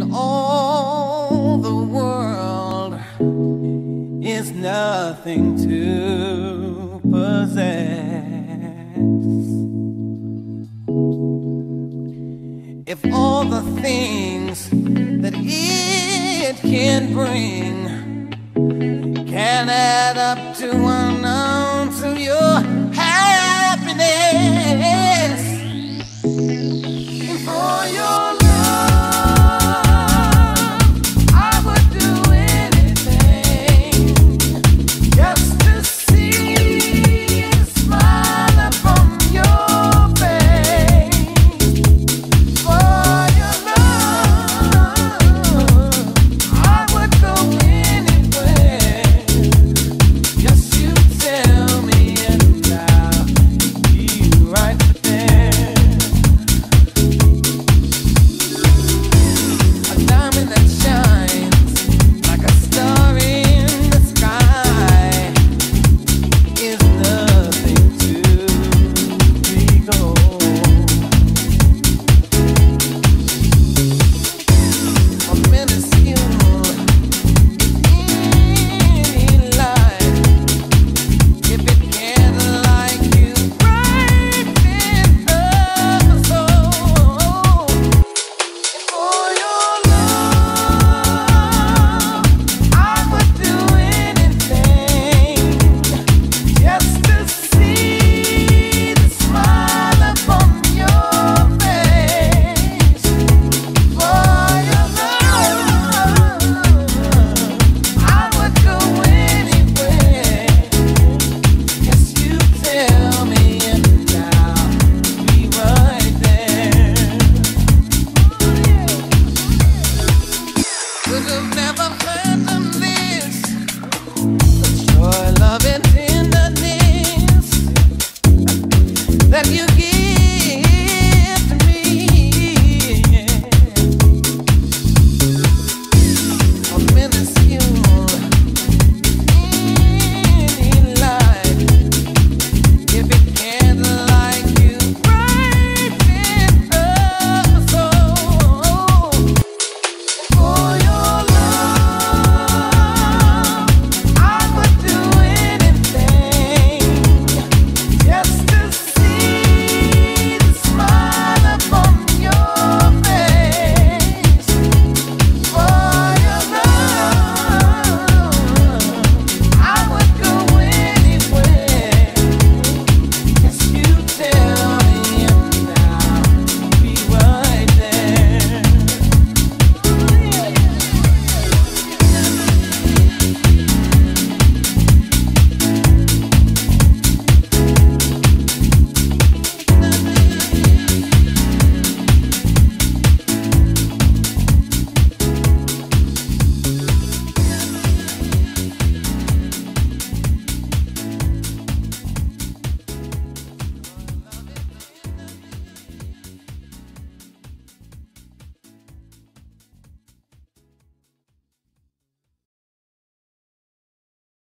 and all the world is nothing to possess. If all the things that it can bring